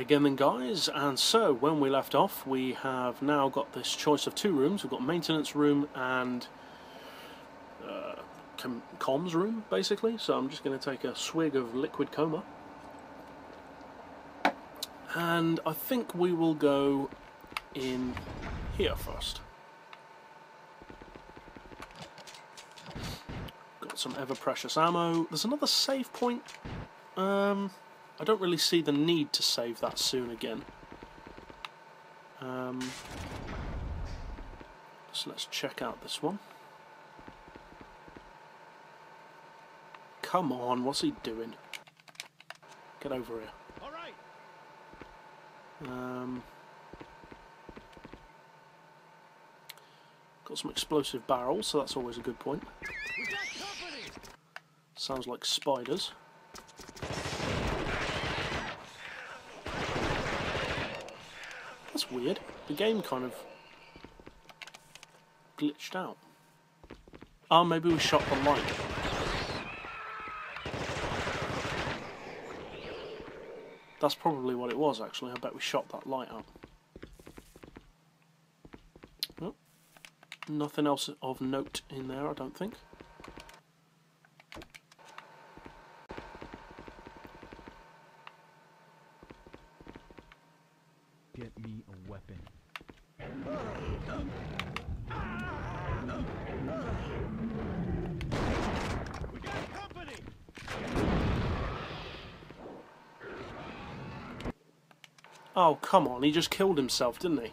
Hi again then guys, and so when we left off we have now got this choice of two rooms. We've got maintenance room and uh, com comms room basically, so I'm just going to take a swig of liquid coma. And I think we will go in here first. Got some ever precious ammo. There's another save point. Um, I don't really see the need to save that soon again. Um, so let's check out this one. Come on, what's he doing? Get over here. All right. Um, got some explosive barrels, so that's always a good point. We got company. Sounds like spiders. Weird. The game kind of glitched out. Oh, maybe we shot the light. That's probably what it was, actually. I bet we shot that light up. Oh, nothing else of note in there, I don't think. Get me a weapon. We got company. Oh, come on, he just killed himself, didn't he?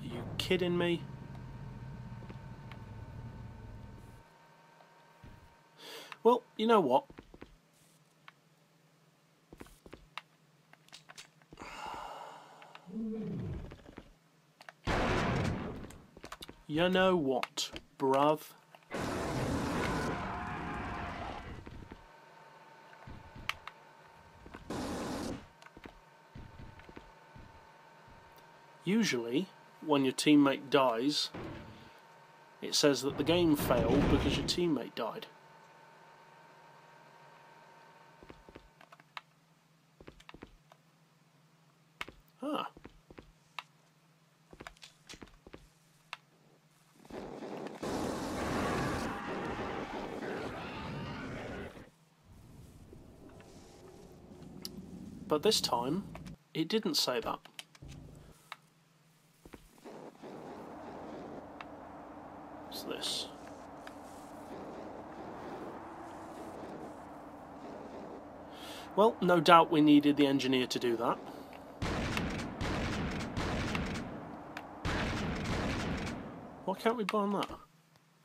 Are you kidding me? Well, you know what? You know what, bruv? Usually, when your teammate dies, it says that the game failed because your teammate died. Ah. But this time, it didn't say that. This? Well, no doubt we needed the engineer to do that. Why can't we burn that?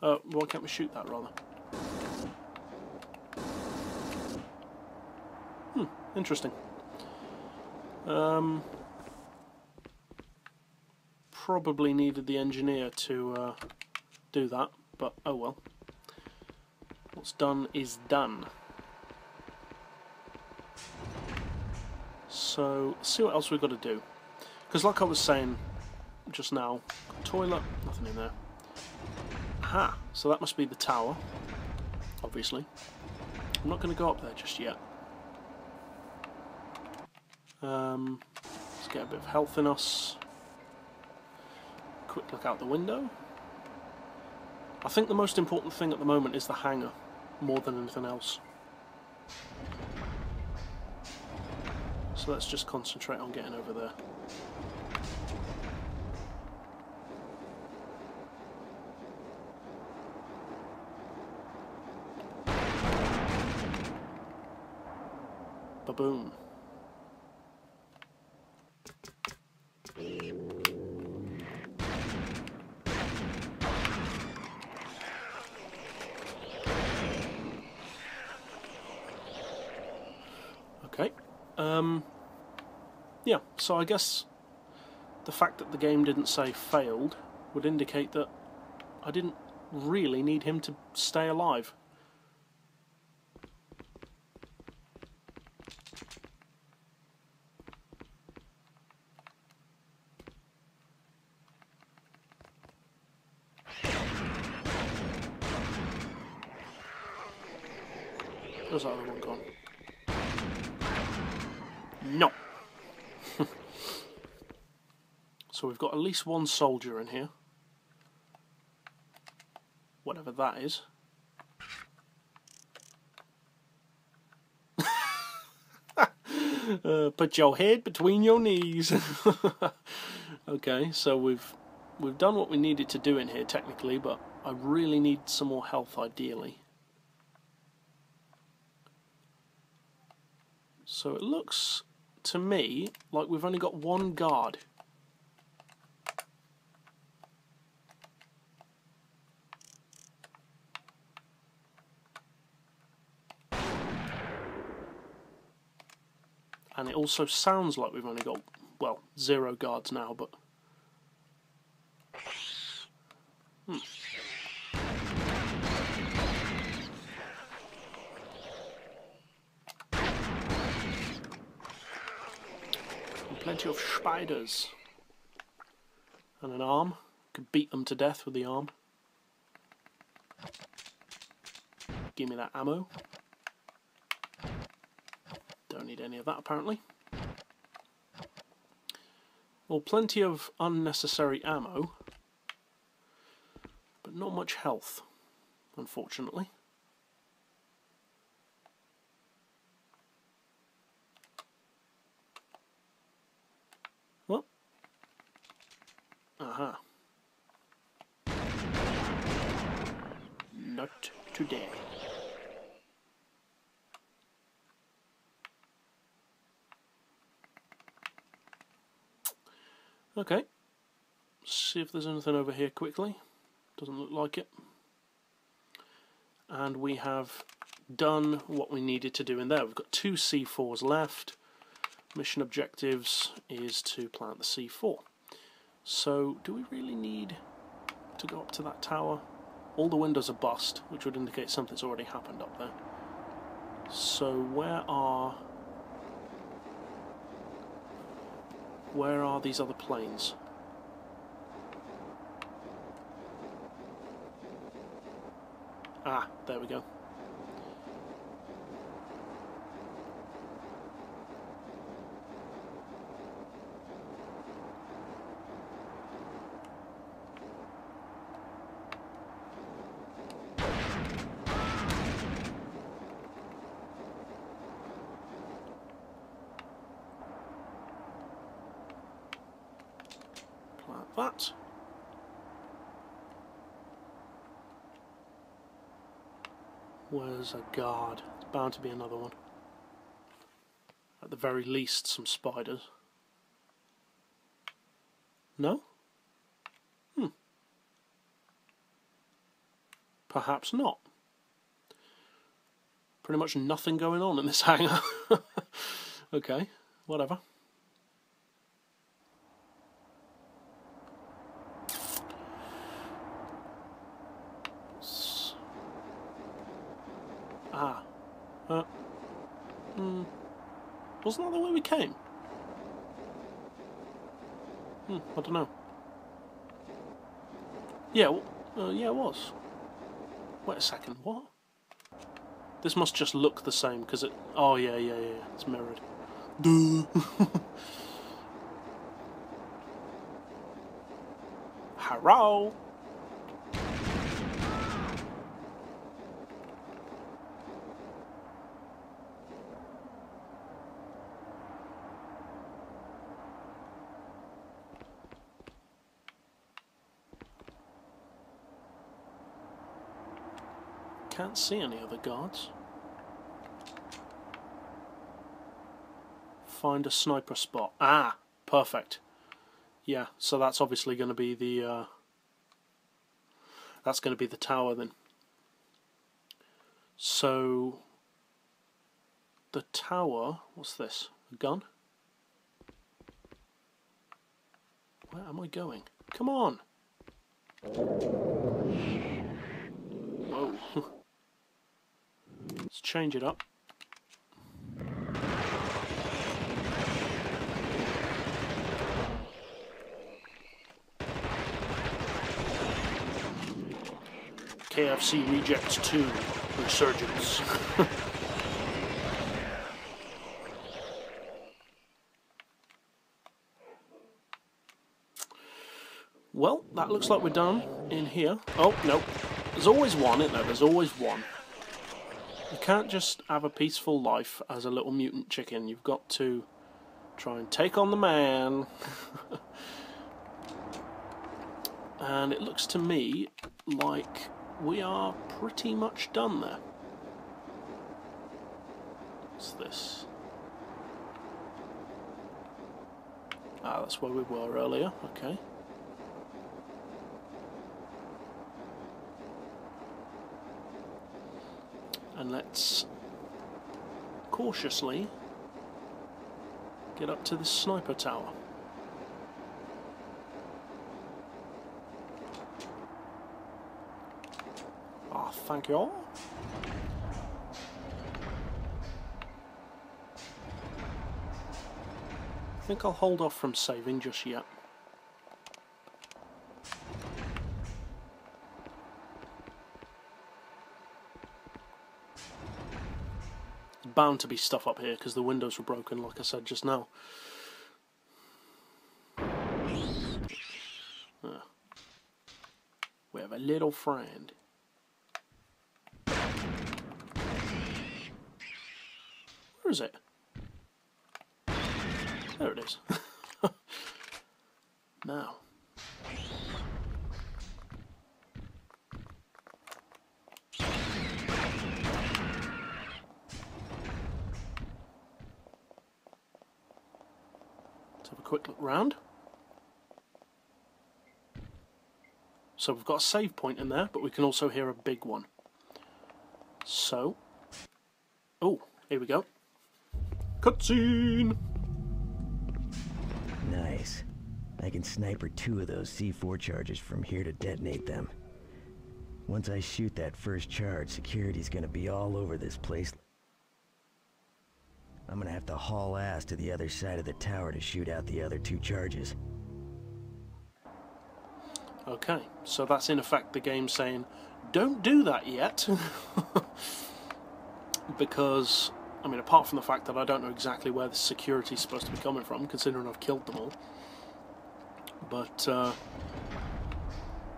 Uh, why can't we shoot that, rather? Hmm, interesting. Um, probably needed the engineer to uh, do that, but oh well. What's done is done. So, see what else we've got to do. Because like I was saying just now, toilet, nothing in there. Aha, so that must be the tower, obviously. I'm not going to go up there just yet. Um, let's get a bit of health in us. Quick look out the window. I think the most important thing at the moment is the hangar, more than anything else. So let's just concentrate on getting over there. Ba-boom. Okay. Um, yeah, so I guess the fact that the game didn't say failed would indicate that I didn't really need him to stay alive. Where's that other one gone? No. so we've got at least one soldier in here. Whatever that is. uh, put your head between your knees. okay, so we've we've done what we needed to do in here technically, but I really need some more health ideally. So it looks to me like we've only got one guard. And it also sounds like we've only got, well, zero guards now, but... Hmm. And plenty of spiders. And an arm. Could beat them to death with the arm. Give me that ammo. Don't need any of that apparently. Well, plenty of unnecessary ammo, but not much health, unfortunately. Well, aha. Not today. Okay. See if there's anything over here quickly. Doesn't look like it. And we have done what we needed to do in there. We've got two C4s left. Mission objectives is to plant the C4. So, do we really need to go up to that tower? All the windows are bust, which would indicate something's already happened up there. So, where are Where are these other planes? Ah, there we go. Like that. Where's a guard? There's bound to be another one. At the very least, some spiders. No? Hmm. Perhaps not. Pretty much nothing going on in this hangar. okay, whatever. S- Ah. Uh. Hmm. Wasn't that the way we came? Hmm, I don't know. Yeah, w- uh, yeah, it was. Wait a second, what? This must just look the same because it. Oh yeah, yeah, yeah, it's mirrored. Duh. Hello. Can't see any other guards. Find a sniper spot. Ah, perfect. Yeah, so that's obviously going to be the. Uh, that's going to be the tower then. So. The tower. What's this? A gun? Where am I going? Come on! Let's change it up. KFC Rejects 2 Resurgence. well, that looks like we're done in here. Oh, no. There's always one, isn't there? There's always one. You can't just have a peaceful life as a little mutant chicken. You've got to try and take on the man. and it looks to me like we are pretty much done there. What's this? Ah, that's where we were earlier. Okay. And let's cautiously get up to this sniper tower. Ah, thank you all. I think I'll hold off from saving just yet. Bound to be stuff up here because the windows were broken, like I said just now. Ah. We have a little friend. Where is it? There it is. now. Quick look round. So we've got a save point in there, but we can also hear a big one. So, oh, here we go. Cutscene! Nice. I can sniper two of those C4 charges from here to detonate them. Once I shoot that first charge, security's gonna be all over this place. I'm gonna have to haul ass to the other side of the tower to shoot out the other two charges. Okay, so that's in effect the game saying, don't do that yet. because, I mean, apart from the fact that I don't know exactly where the security is supposed to be coming from, considering I've killed them all. But, uh,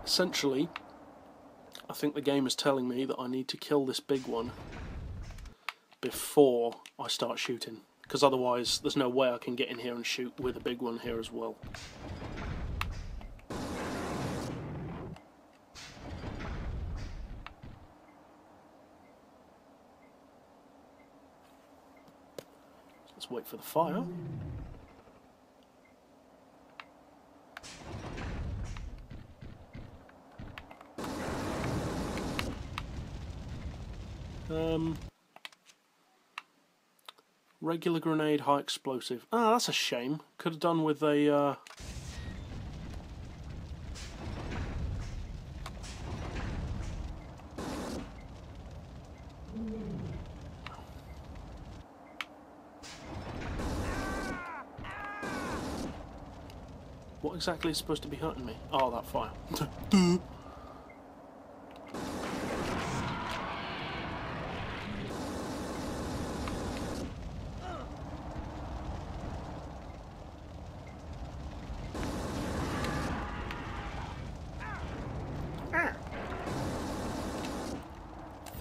essentially, I think the game is telling me that I need to kill this big one before I start shooting. Because otherwise, there's no way I can get in here and shoot with a big one here as well. Let's wait for the fire. Um, regular grenade, high explosive. Ah, that's a shame. Could have done with a. Uh... What exactly is supposed to be hurting me? Oh, that fire.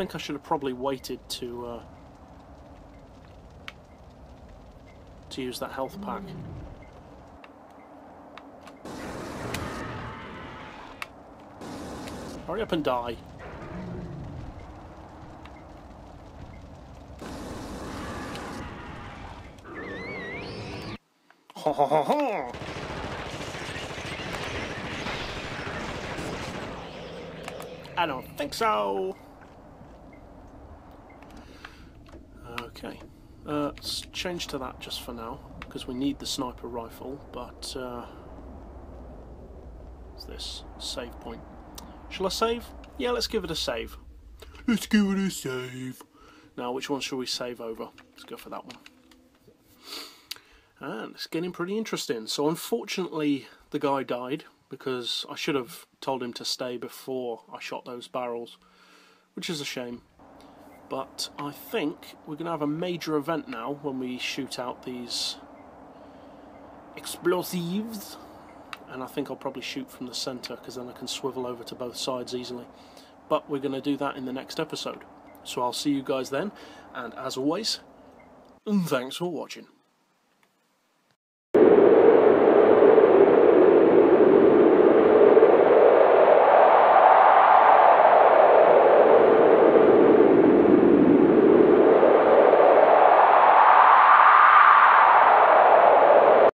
think I should have probably waited to uh, to use that health pack. Hurry up and die. Ha ha ha ha! I don't think so. Okay, uh, let's change to that just for now because we need the sniper rifle. But uh, what's this save point? Shall I save? Yeah, let's give it a save. Let's give it a save. Now, which one shall we save over? Let's go for that one. And it's getting pretty interesting. So, unfortunately, the guy died because I should have told him to stay before I shot those barrels, which is a shame. But I think we're going to have a major event now when we shoot out these explosives. and I think I'll probably shoot from the centre because then I can swivel over to both sides easily. But we're going to do that in the next episode. So I'll see you guys then, and as always, thanks for watching.